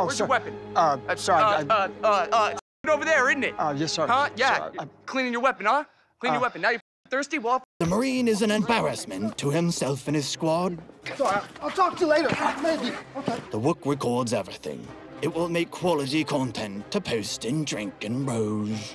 Oh, Where's sir. your weapon? Uh, Uh, sorry. Uh, I, uh, uh, uh, it's over there, isn't it? uh, yes, sir. huh? Yeah. Sorry, I- Cleaning your weapon, huh? Clean your uh. weapon. Now you're thirsty? Well, The Marine is an embarrassment to himself and his squad. Sorry, I'll talk to you later. Maybe. Okay. The Wook records everything. It will make quality content to post in Drinkin' Bros.